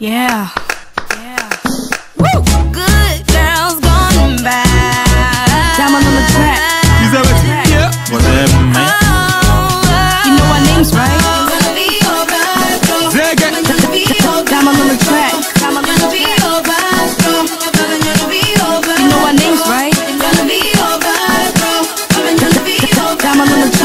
Yeah. Yeah. Woo! Good girls gone bad. Diamond on the track. You say what? Yeah. What's happening, man? You know our names, right? Diamond on the track. Diamond on the track. You know our names, right? Diamond on the track.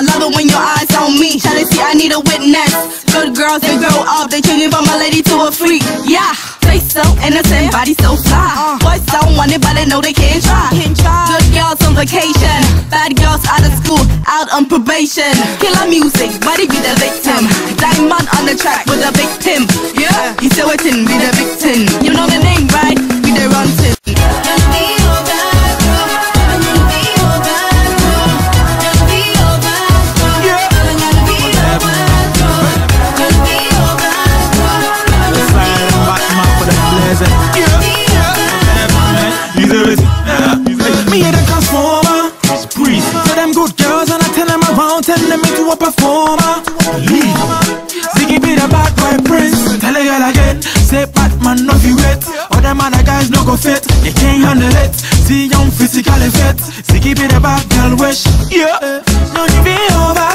I love it when your eyes on me. See, I need a witness. Good girls, they grow up. They changing from a lady to a freak. Yeah. Face so innocent, body so fly. Boys don't want it, but they know they can't try. Good girls on vacation. Bad girls out of school, out on probation. Killer music, body be the victim. Diamond on the track with a pimp. Yeah. He's still waiting, be the victim. It's. So them good girls and I tell them around, tell them into a performer. Leave. Zigi be the bad boy prince. Tell a girl again, say Batman no fi wait. Other man a guys no go fit, they can't handle it. See young physically fit. Zigi be the bad girl wish, yeah. No you be over,